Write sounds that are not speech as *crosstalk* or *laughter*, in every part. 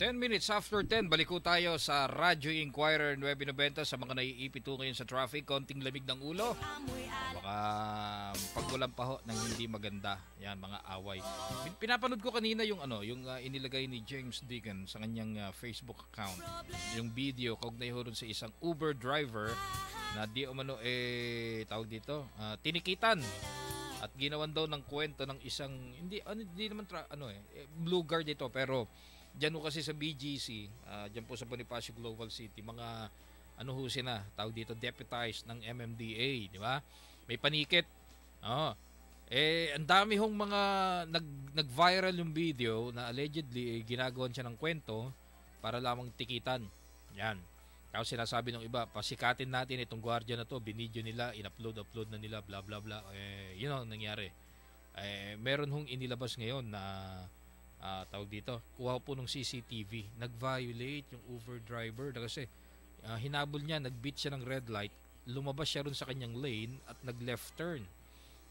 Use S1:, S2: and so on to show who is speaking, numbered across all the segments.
S1: 10 minutes after 10, balik ko tayo sa Radyo Inquirer 990 sa mga naiipito ngayon sa traffic. Konting lamig ng ulo. Baka pagkulang pa ho ng hindi maganda. Yan, mga away. Pinapanood ko kanina yung ano, yung uh, inilagay ni James Deacon sa kanyang uh, Facebook account. Yung video, kaugnay ho sa isang Uber driver na di umano eh tawag dito, uh, tinikitan at ginawan daw ng kwento ng isang hindi ano hindi naman tra, ano eh, eh blue guard ito pero Diyan po kasi sa BGC, uh, ah, diyan po sa Bonifacio Global City, mga ano ho sila, tawag dito deputized ng MMDA, di ba? May panikit. Oh. Eh ang dami hong mga nag nag-viral yung video na allegedly eh, ginagawan siya ng kwento para lamang tikitan. Yan. Tapos sinasabi ng iba, pasikatin natin itong gwardiya na to, binidyo nila, in-upload, upload na nila, bla bla bla. Eh, yun ang nangyari. Eh, meron hong inilabas ngayon na uh, tawag dito, kuha po ng CCTV, nag-violate yung Uber driver kasi uh, hinabol niya, nag-beat siya ng red light, lumabas siya ron sa kanyang lane at nag-left turn.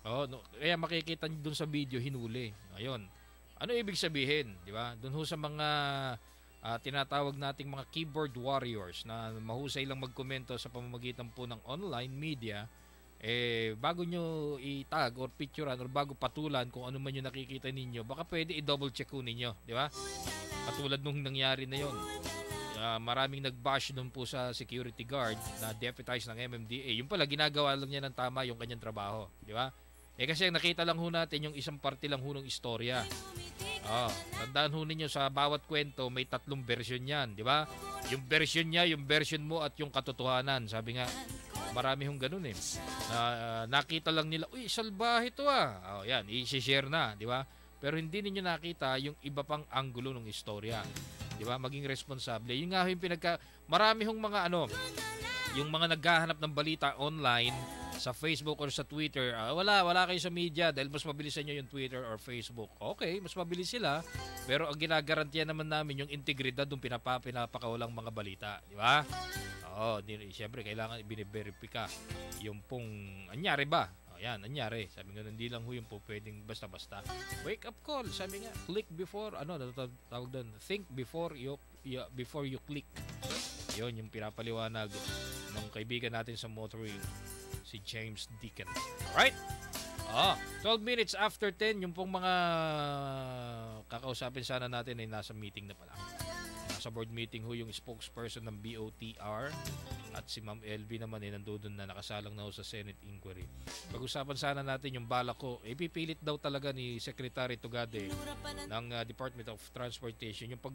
S1: Oh, no, kaya makikita niyo dun sa video hinuli. Ayun. Ano ibig sabihin, di ba? Doon ho sa mga uh, tinatawag nating mga keyboard warriors na mahusay lang magkomento sa pamamagitan po ng online media, eh bago nyo i-tag or picturean or bago patulan kung ano man yung nakikita ninyo, baka pwede i-double check ko ninyo, di ba? Katulad nung nangyari na yon. Uh, maraming nag-bash doon po sa security guard na deputized ng MMDA. Yung pala, ginagawa lang niya ng tama yung kanyang trabaho. Di ba? Eh kasi nakita lang ho natin yung isang parte lang ho ng istorya. Oh, tandaan ho ninyo sa bawat kwento may tatlong version yan, di ba? Yung version niya, yung version mo at yung katotohanan. Sabi nga, Marami hong ganun eh. Na, uh, nakita lang nila, uy, salbahe to ah. Oh, yan, i-share na, di ba? Pero hindi ninyo nakita yung iba pang anggulo ng istorya. Di ba? Maging responsable. Yung nga yung pinagka... Marami hong mga ano, yung mga naghahanap ng balita online sa Facebook or sa Twitter, uh, wala, wala kayo sa media dahil mas mabilis sa inyo yung Twitter or Facebook. Okay, mas mabilis sila. Pero ang ginagarantiya naman namin yung integridad ng pinapa, pinapakawalang mga balita. Di ba? Oo, di, siyempre kailangan bine-verify yung pong anyari ba? O yan. Sabi nga, hindi lang ho yung po pwedeng basta-basta. Wake up call, sabi nga, click before, ano, tawag doon, think before you, you, before you click. Yun, yung pinapaliwanag ng kaibigan natin sa motoring si James Deacon. Alright? Oh, 12 minutes after 10, yung pong mga kakausapin sana natin ay nasa meeting na pala. Nasa board meeting ho yung spokesperson ng BOTR at si Ma'am LB naman ay nandoon na nakasalang na ho sa Senate inquiry. Pag-usapan sana natin yung bala ko, ipipilit daw talaga ni Secretary Tugade ng uh, Department of Transportation yung pag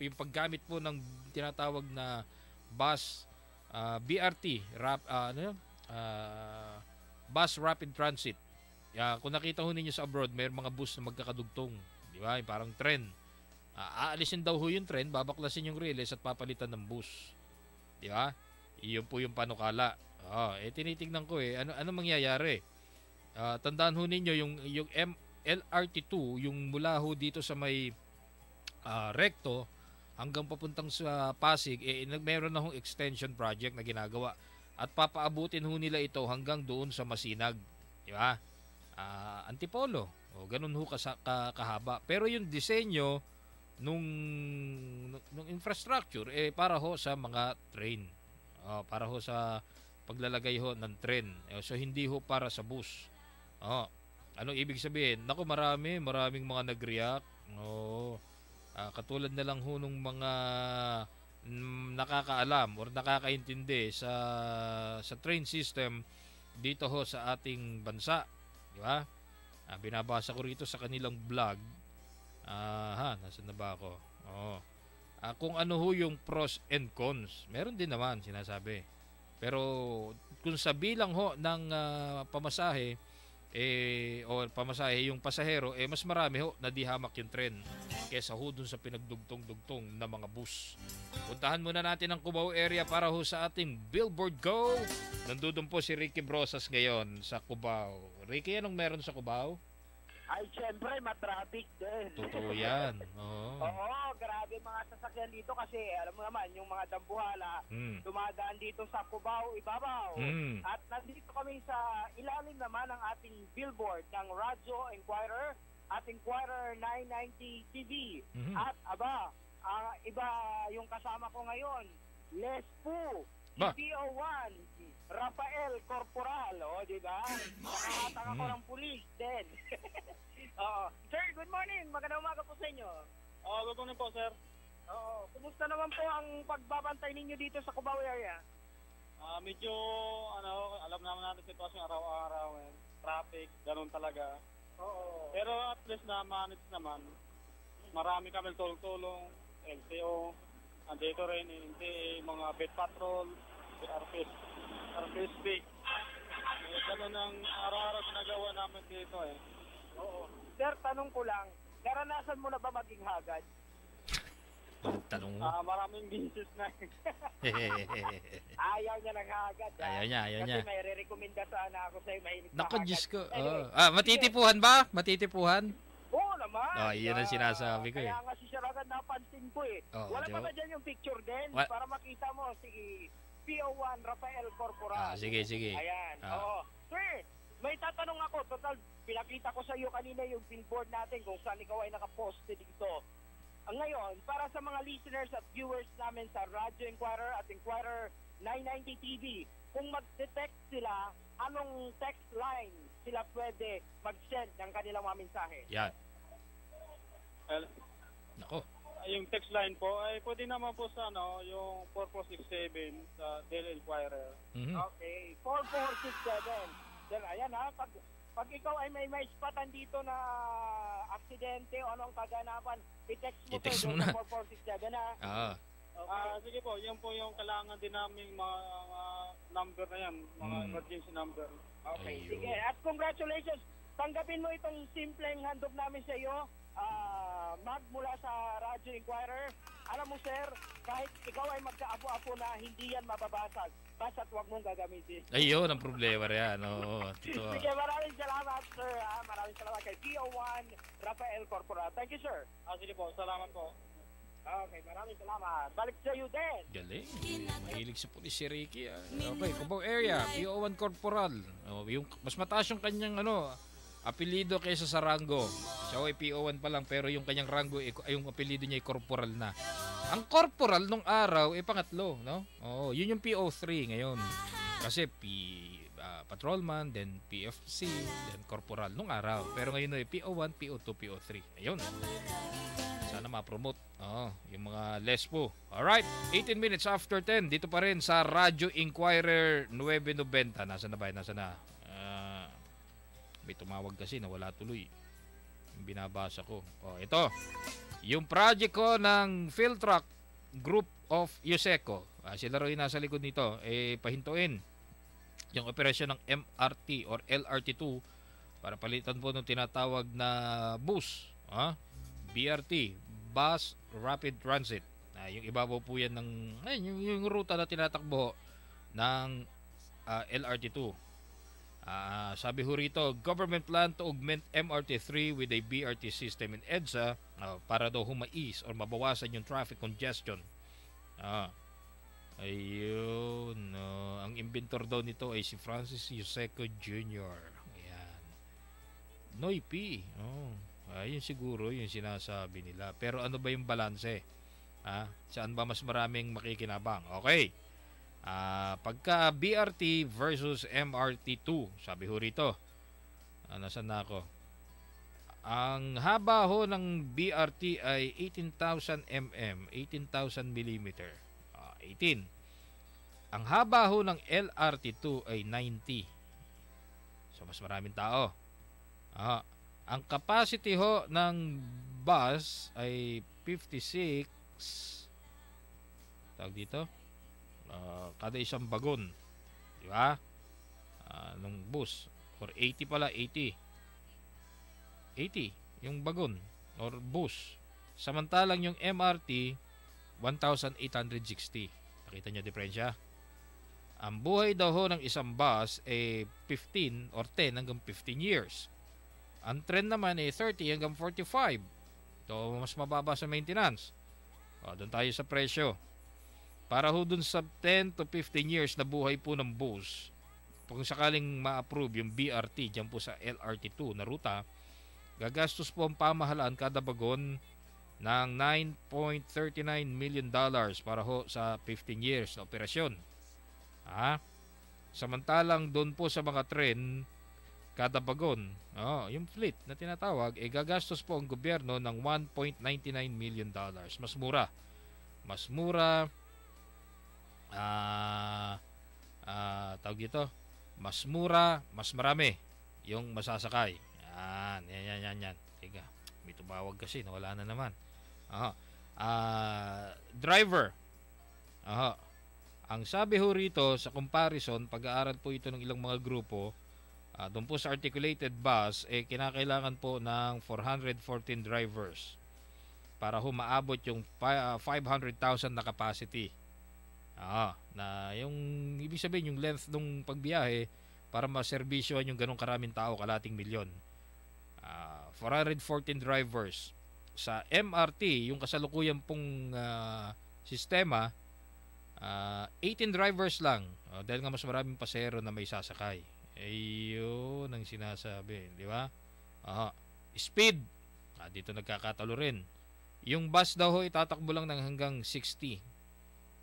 S1: yung paggamit po ng tinatawag na bus uh, ah, BRT rap uh, ano uh, bus rapid transit. Uh, kung nakita ho ninyo sa abroad, may mga bus na magkakadugtong. Di ba? Parang tren. Uh, aalisin daw ho yung tren, babaklasin yung relays at papalitan ng bus. Di ba? Iyon po yung panukala. Oh, eh tinitingnan ko eh ano ano mangyayari. Uh, tandaan ho ninyo yung yung M LRT2 yung mula ho dito sa may uh, recto hanggang papuntang sa Pasig eh meron na hong extension project na ginagawa at papaabutin ho nila ito hanggang doon sa Masinag. Di ba? Uh, antipolo. O, ganun ho ka, kahaba. Pero yung disenyo nung, nung infrastructure, eh, para ho sa mga train. O, para ho sa paglalagay ho ng train. O, so, hindi ho para sa bus. O, ano ibig sabihin? Naku, marami, maraming mga nag-react. O, uh, katulad na lang ho nung mga nakakaalam or nakakaintindi sa sa train system dito ho sa ating bansa, di ba? Ah, binabasa ko rito sa kanilang blog. Ah, ha, nasaan na ba ako? Oo. Ah, kung ano ho yung pros and cons. Meron din naman sinasabi. Pero kung sa bilang ho ng uh, pamasahe, eh, o pamasahe yung pasahero, eh mas marami ho na dihamak yung tren kesa ho dun sa pinagdugtong-dugtong na mga bus. Puntahan muna natin ang Cubao area para ho sa ating Billboard Go. Nandudun po si Ricky Brosas ngayon sa Cubao. Ricky, anong meron sa Cubao?
S2: Ay, syempre, matraffic din.
S1: Totoo yan. *laughs* Oo.
S2: Oo, grabe mga sasakyan dito kasi alam mo naman, yung mga dambuhala, mm. dumadaan dito sa Cubao, Ibabaw. Mm. At nandito kami sa ilalim naman ng ating billboard ng Radyo Inquirer at Inquirer 990 TV. Mm-hmm. At aba, uh, iba yung kasama ko ngayon. Les Pu, PO1, Rafael Corporal, o, oh, di ba? Nakahatang ako mm. ng pulis din. *laughs* Oo. Sir, good morning. Magandang umaga po sa inyo.
S3: Oh, good morning po, sir.
S2: Oo. Kumusta naman po ang pagbabantay ninyo dito sa Cubao area?
S3: Ah, uh, medyo ano, alam naman natin sitwasyon araw-araw, eh. traffic, ganun talaga. Oo. Pero at least na manage naman. Marami kami tulong-tulong, LTO, andito rin, hindi mga bed patrol, RPS, RPSB. Eh, ganun ang araw-araw ginagawa namin dito eh.
S2: Oo. Sir, tanong ko lang, naranasan mo na ba maging hagad? *laughs*
S1: Tanong mo.
S3: Ah, maraming beses na. *laughs*
S2: ayaw niya ng agad.
S1: Ayaw niya, ayaw niya.
S2: Kasi may re-recommenda sana ako sa'yo. Mahilig
S1: Naku, Diyos ko. Anyway, oh. Ah, matitipuhan ba? Matitipuhan?
S2: Naman.
S1: Oh, iyan ang sinasabi ko
S2: eh.
S1: Kaya
S2: nga si Saragan napansin ko eh. Oh, Wala pa ba dyan yung picture din? What? Para makita mo si PO1 Rafael Corporal.
S1: Ah, sige, sige.
S2: Ayan. Ah. Oo. Sir, may tatanong ako. Total, pinakita ko sa iyo kanina yung billboard natin kung saan ikaw ay nakaposte dito. Ngayon, para sa mga listeners at viewers namin sa Radio Inquirer at Inquirer 990 TV, kung mag-detect sila, anong text line sila pwede mag-send ng kanilang mga mensahe?
S1: Yan. Well, Nako.
S3: Yung text line po, ay pwede naman po sa ano, yung 4467 sa Daily Inquirer.
S2: Mm-hmm. Okay, 4467. Then, ayan ha, pag pag ikaw ay may may spatan dito na aksidente o anong kaganapan, i-text mo
S1: I-text mo na.
S2: 4467
S1: na.
S3: Ah. Okay. Uh, sige po, yan po yung kailangan din namin mga uh, number na yan, mga mm. emergency number.
S2: Okay, Ayun. sige. At congratulations. Tanggapin mo itong simpleng handog namin sa iyo uh, mag mula sa Radyo Inquirer. Alam mo sir, kahit ikaw ay magkaapo-apo na hindi yan mababasag, basta't huwag mong gagamitin.
S1: Ayun ang problema riyan. Oo,
S2: totoo. *laughs* Sige, maraming salamat sir. Ha? Maraming salamat kay PO1 Rafael Corporal. Thank you sir.
S3: Ah, sige po, salamat po.
S2: Okay, maraming salamat. Balik sa iyo din.
S1: Galing. Mahilig sa pulis si Ricky. Ah. Okay, Cubao area, PO1 Corporal. Oh, yung, mas mataas yung kanyang ano, apelido kaysa sa rango. Siya ay PO1 pa lang pero yung kanyang rango ay yung apelido niya ay corporal na. Ang corporal nung araw ay pangatlo, no? Oh, yun yung PO3 ngayon. Kasi P uh, patrolman, then PFC, then corporal nung araw. Pero ngayon ay PO1, PO2, PO3. Ayun. Sana ma-promote. Oh, yung mga lespo. Alright, 18 minutes after 10. Dito pa rin sa Radio Inquirer 990. Nasa na ba? Nasa na? May tumawag kasi na wala tuloy. Yung binabasa ko. Oh, ito. Yung project ko ng Philtruck Group of Yuseco. Ah, sila rin nasa likod nito. Eh, pahintuin yung operasyon ng MRT or LRT2 para palitan po ng tinatawag na bus. Ah, BRT. Bus Rapid Transit. Ah, yung ibabaw po yan ng ay, yung, yung ruta na tinatakbo ng uh, ah, LRT2. Uh, sabi ho rito, government plan to augment MRT3 with a BRT system in EDSA uh, para daw humais or mabawasan yung traffic congestion. Ah. Ayun. No. Ang inventor daw nito ay si Francis Yuseco Jr. Ayan. Noy Oh. Ayun siguro yung sinasabi nila. Pero ano ba yung balanse? Ah, saan ba mas maraming makikinabang? Okay. Uh, pagka BRT versus MRT2, sabi ho rito. Uh, nasan na ako? Ang haba ho ng BRT ay 18,000 mm, 18,000 mm. Uh, 18. Ang haba ho ng LRT2 ay 90. So mas maraming tao. Uh, ang capacity ho ng bus ay 56 tawag dito uh, kada isang bagon di ba? Uh, ng bus or 80 pala 80 80 yung bagon or bus. Samantalang yung MRT 1,860 nakita nyo diferensya? Ang buhay daw ho ng isang bus ay eh, 15 or 10 hanggang 15 years. Ang trend naman ay eh, 30 hanggang 45 so mas mababa sa maintenance. O, doon tayo sa presyo para ho dun sa 10 to 15 years na buhay po ng bus, kung sakaling ma-approve yung BRT dyan po sa LRT2 na ruta, gagastos po ang pamahalaan kada bagon ng 9.39 million dollars para ho sa 15 years na operasyon. Ha? Samantalang doon po sa mga tren, kada bagon, oh, yung fleet na tinatawag, eh gagastos po ang gobyerno ng 1.99 million dollars. Mas mura. Mas mura. Uh, uh, tawag dito, mas mura, mas marami yung masasakay. Yan, yan, yan, yan, yan. Teka, may tumawag kasi, wala na naman. Aha. Uh, driver. Aha. Ang sabi ho rito sa comparison, pag-aaral po ito ng ilang mga grupo, uh, doon po sa articulated bus, eh kinakailangan po ng 414 drivers para ho maabot yung 500,000 ah, na capacity. Ah, na yung ibig sabihin yung length ng pagbiyahe para maserbisyohan yung ganong karaming tao, kalating milyon. Uh, 414 drivers sa MRT, yung kasalukuyan pong uh, sistema, Uh, 18 drivers lang. Uh, dahil nga mas maraming pasero na may sasakay. Ayun ang sinasabi, di ba? Uh, speed. Uh, dito nagkakatalo rin. Yung bus daw ho itatakbo lang ng hanggang 60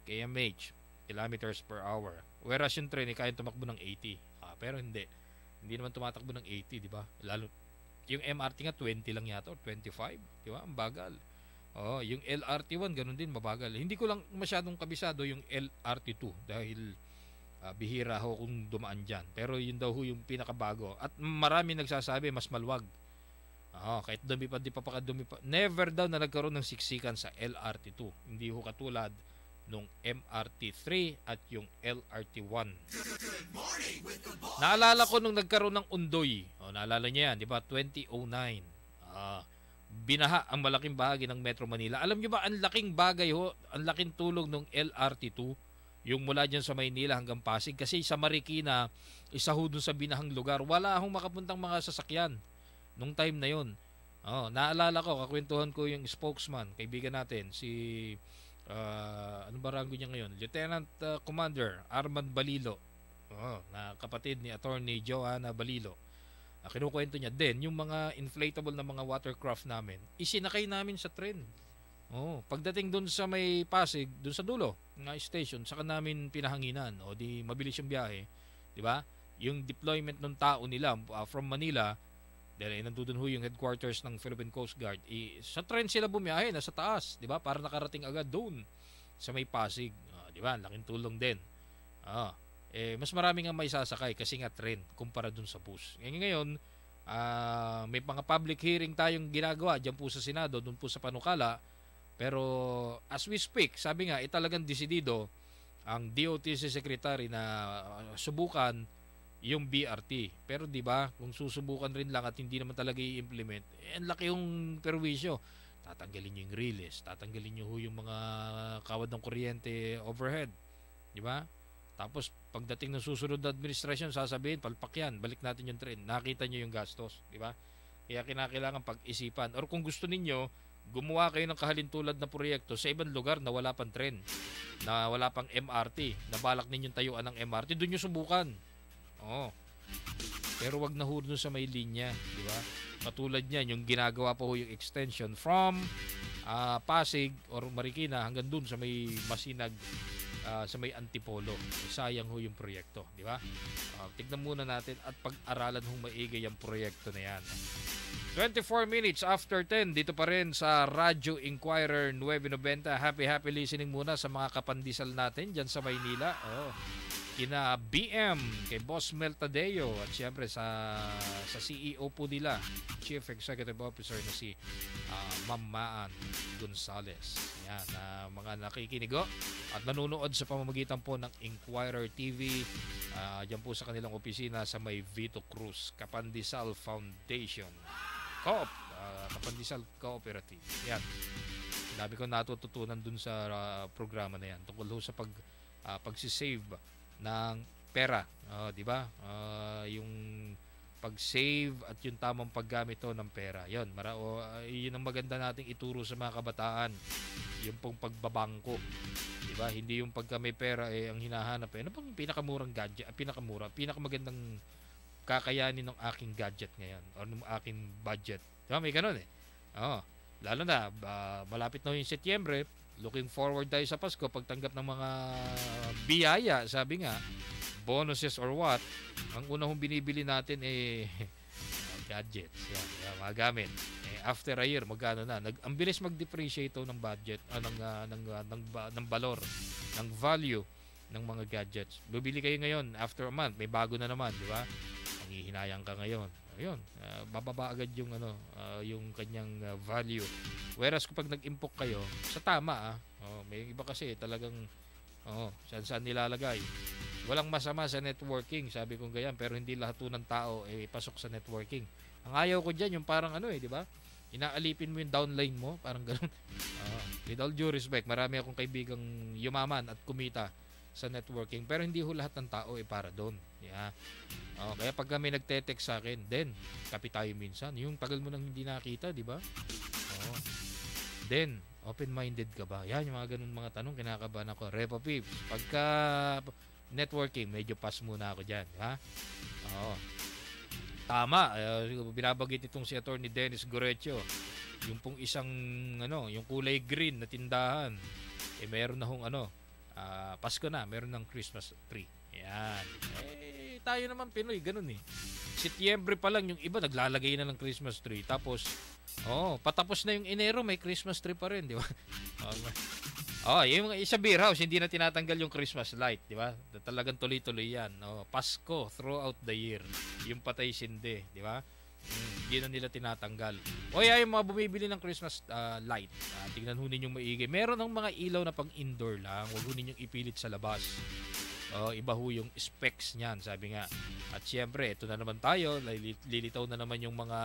S1: kmh kilometers per hour. Whereas yung train, eh, kaya tumakbo ng 80. Ah, pero hindi. Hindi naman tumatakbo ng 80, di ba? Lalo, yung MRT nga 20 lang yata or 25, di ba? Ang bagal. Oh, yung LRT1 ganun din mabagal. Hindi ko lang masyadong kabisado yung LRT2 dahil uh, bihira ho kung dumaan diyan. Pero yun daw ho yung pinakabago at marami nagsasabi mas maluwag. Oh, kahit dumi pa di pa pakadumi pa. Never daw na nagkaroon ng siksikan sa LRT2. Hindi ho katulad nung MRT3 at yung LRT1. Naalala ko nung nagkaroon ng Undoy. Oh, naalala niya yan, di ba? 2009. Ah, binaha ang malaking bahagi ng Metro Manila. Alam niyo ba, ang laking bagay ho, ang laking tulong ng LRT2, yung mula dyan sa Maynila hanggang Pasig. Kasi sa Marikina, isa ho dun sa binahang lugar, wala akong makapuntang mga sasakyan nung time na yon. Oh, naalala ko, kakwentuhan ko yung spokesman, kaibigan natin, si, uh, ano ba rango niya ngayon? Lieutenant uh, Commander Armand Balilo, oh, na kapatid ni Attorney Joanna Balilo. Uh, kinukwento niya din yung mga inflatable na mga watercraft namin. Isinakay namin sa tren. Oh pagdating doon sa may Pasig doon sa dulo ng station saka namin pinahanginan. O di mabilis yung biyahe di ba? Yung deployment ng tao nila uh, from Manila dahil nandun ho yung headquarters ng Philippine Coast Guard. Eh, sa tren sila bumiyahe nasa taas di ba? Para nakarating agad doon sa may Pasig. Uh, di ba? Laking tulong din. Ah eh, mas marami nga may sasakay kasi nga trend kumpara dun sa bus. Ngayon, ngayon uh, may mga public hearing tayong ginagawa dyan po sa Senado, dun po sa Panukala. Pero as we speak, sabi nga, italagang eh, desidido ang DOTC Secretary na uh, subukan yung BRT. Pero 'di ba, kung susubukan rin lang at hindi naman talaga i-implement, eh, ang laki yung perwisyo. Tatanggalin niyo yung release, tatanggalin niyo yung mga kawad ng kuryente overhead, 'di ba? Tapos pagdating ng susunod na administrasyon, sasabihin, palpak yan, balik natin yung train. Nakita nyo yung gastos, di ba? Kaya kinakailangan pag-isipan. Or kung gusto ninyo, gumawa kayo ng kahalintulad na proyekto sa ibang lugar na wala pang tren, na wala pang MRT, na balak ninyong tayuan ng MRT, doon nyo subukan. Oo. Pero wag na ho sa may linya, di ba? Katulad niyan, yung ginagawa pa ho yung extension from uh, Pasig or Marikina hanggang doon sa may Masinag uh, sa may Antipolo. Sayang ho yung proyekto, di ba? Uh, tignan muna natin at pag-aralan ho maigay ang proyekto na yan. 24 minutes after 10 dito pa rin sa Radyo Inquirer 990. Happy happy listening muna sa mga kapandisal natin diyan sa Maynila. Oh kina BM, kay Boss Mel Tadeo at siyempre sa sa CEO po nila, Chief Executive Officer na si uh, Ma'am Maan Gonzales. Yan, uh, mga nakikinigo at nanonood sa pamamagitan po ng Inquirer TV uh, dyan po sa kanilang opisina sa may Vito Cruz Kapandisal Foundation. Coop, uh, Kapandisal Cooperative. Yan. Dami ko natututunan dun sa uh, programa na yan tungkol sa pag uh, pagsisave ng pera, uh, 'di ba? Uh, yung pag-save at yung tamang paggamit to ng pera. 'Yon, mara o, uh, 'yun ang maganda nating ituro sa mga kabataan. Yung pong pagbabangko. 'Di ba? Hindi yung pagka may pera eh ang hinahanap eh. Ano pang pinakamurang gadget, ah, pinakamura, pinakamagandang kakayanin ng aking gadget ngayon or ng aking budget. 'Di ba? May ganun eh. Oh. lalo na uh, malapit na yung Setyembre, looking forward tayo sa Pasko pagtanggap ng mga biyaya, sabi nga, bonuses or what, ang una kong binibili natin eh *laughs* gadgets, yan, yan mga gamit. Eh, after a year, magkano na? Nag, ang bilis mag-depreciate ng budget, uh, ng, uh, ng, uh, ng, ng, ng valor, ng value ng mga gadgets. Bibili kayo ngayon, after a month, may bago na naman, di ba? Manghihinayang ka ngayon. Ayun, uh, bababa agad yung ano, uh, yung kanyang uh, value. Whereas kapag nag-impok kayo, sa tama ah, oh, may iba kasi talagang oh, saan saan nilalagay. Walang masama sa networking, sabi ko ganyan, pero hindi lahat ng tao eh pasok sa networking. Ang ayaw ko diyan yung parang ano eh, di ba? Inaalipin mo yung downline mo, parang ganoon. uh, *laughs* with all due respect, marami akong kaibigang yumaman at kumita sa networking. Pero hindi ho lahat ng tao ay para doon. Yeah. oh, kaya pag kami nagte-text sa akin then kapi tayo minsan. Yung tagal mo nang hindi nakita di ba? Oh. then open-minded ka ba? Yan yung mga ganun mga tanong kinakabahan ako. Repo Pips pagka networking medyo pass muna ako dyan ha? Oh. tama uh, binabagit itong si attorney Dennis Gorecho yung pong isang ano yung kulay green na tindahan eh meron na hong ano uh, Pasko na, meron ng Christmas tree. Yan. Eh, tayo naman Pinoy, ganun eh. Setyembre pa lang, yung iba naglalagay na ng Christmas tree. Tapos, oh, patapos na yung Enero, may Christmas tree pa rin, di ba? *laughs* oh, yung isa beer house, hindi na tinatanggal yung Christmas light, di ba? Talagang tuloy-tuloy yan. Oh, Pasko throughout the year. Yung patay sinde, di ba? Hindi na nila tinatanggal. O ay mga bumibili ng Christmas uh, light. Uh, tingnan ho ninyong maigi. Meron ng mga ilaw na pang indoor lang. Huwag ho ninyong ipilit sa labas. Uh, iba ho yung specs niyan, sabi nga. At siyempre, ito na naman tayo, lilitaw na naman yung mga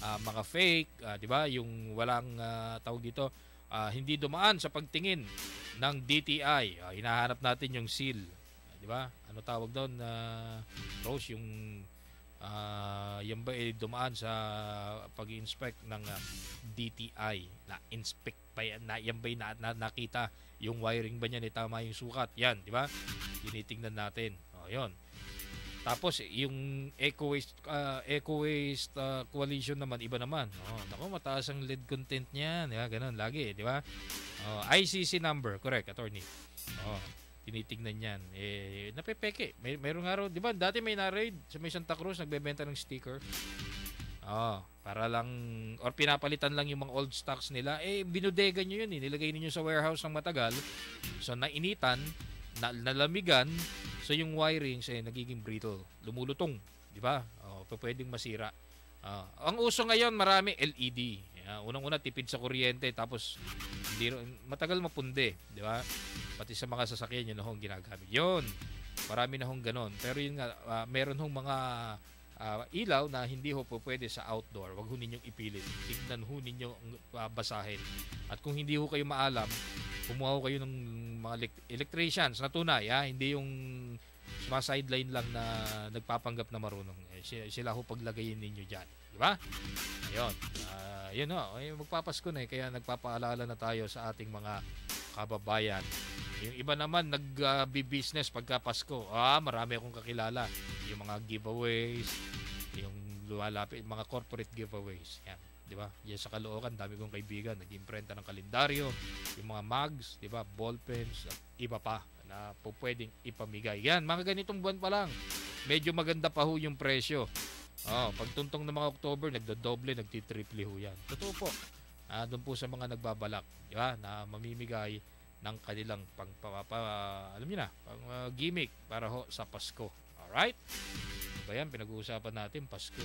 S1: uh, mga fake, uh, 'di ba? Yung walang uh, tawag dito, uh, hindi dumaan sa pagtingin ng DTI. Uh, hinahanap natin yung seal, uh, 'di ba? Ano tawag doon? Uh, Rose yung uh, yan ba ay dumaan sa pag-inspect ng ah, DTI na inspect ba yan, na, yan ba na, na, nakita? Yung wiring ba niya ni tama yung sukat? Yan di ba? Tinitingnan natin. Oh yon tapos yung Eco Waste uh, Eco Waste uh, Coalition naman iba naman. Oh, nako mataas ang lead content niyan, yeah, ganun lagi, di ba? Oh, ICC number, correct, attorney. Oh, tinitingnan yan. Eh, napepeke. May, mayroong araw, di ba, dati may na-raid sa may Santa Cruz, nagbebenta ng sticker. Oh, para lang, or pinapalitan lang yung mga old stocks nila. Eh, binudegan nyo yun eh. Nilagay niyo sa warehouse ng matagal. So, nainitan, na, nalamigan, so yung wiring eh, nagiging brittle. Lumulutong. Di ba? Oh, pwedeng masira. Uh, ang uso ngayon, marami LED. Uh, unang-una tipid sa kuryente tapos hindi matagal mapundi, di ba? Pati sa mga sasakyan yun na hong ginagamit. Yun. Marami na hong ganon. Pero yun nga, uh, meron hong mga uh, ilaw na hindi ho po pwede sa outdoor. Huwag ho ninyong ipilit. Tignan ho ninyo uh, basahin. At kung hindi ho kayo maalam, kumuha ho kayo ng mga electricians na tunay. Ha? Hindi yung mga sideline lang na nagpapanggap na marunong. Eh, sila ho paglagayin ninyo dyan. Di ba? Ayun. Uh, yun. Ay, magpapasko na eh. Kaya nagpapaalala na tayo sa ating mga kababayan. Yung iba naman nag-business uh, pagka Pasko. Ah, marami akong kakilala. Yung mga giveaways, yung lumalapit, mga corporate giveaways. Yan. Di ba? Yan sa Caloocan, dami kong kaibigan. Nag-imprenta ng kalendaryo, yung mga mugs, di ba? Ballpens, at iba pa na po pwedeng ipamigay. Yan, mga ganitong buwan pa lang. Medyo maganda pa ho yung presyo. Oh, pagtuntong ng mga October, nagdo-doble, nagti-triple ho yan. Totoo po. Ah, doon po sa mga nagbabalak, di ba, na mamimigay ng kanilang pang pa, pa, alam niyo na, pang uh, gimmick para ho sa Pasko. All right? Ba yan, pinag-uusapan natin Pasko.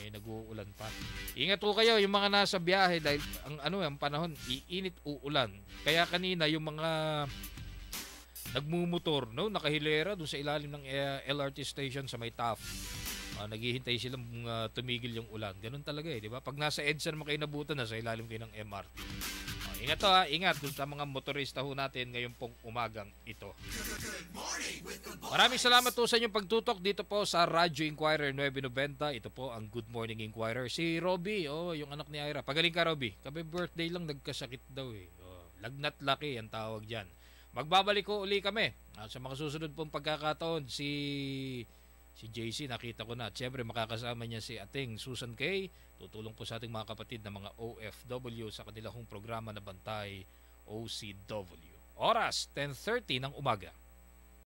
S1: Eh nag-uulan pa. Ingat po kayo yung mga nasa biyahe dahil ang ano ang panahon iinit uulan. Kaya kanina yung mga nagmumotor no nakahilera doon sa ilalim ng uh, eh, LRT station sa may TAF uh, naghihintay silang uh, tumigil yung ulan. Ganun talaga eh, di ba? Pag nasa EDSA naman kayo nabutan na sa ilalim kayo ng MRT. Uh, ingat to ha, ingat dun sa mga motorista ho natin ngayon pong umagang ito. Maraming salamat po sa inyong pagtutok dito po sa Radyo Inquirer 990. Ito po ang Good Morning Inquirer. Si Robby, oh, yung anak ni Ira. Pagaling ka Robby. Kabe birthday lang nagkasakit daw eh. Oh, lagnat laki ang tawag diyan. Magbabalik ko uli kami. Uh, sa mga susunod pong pagkakataon si Si JC nakita ko na. Siyempre makakasama niya si ating Susan Kay. Tutulong po sa ating mga kapatid na mga OFW sa kanilang programa na Bantay OCW. Oras 10.30 ng umaga.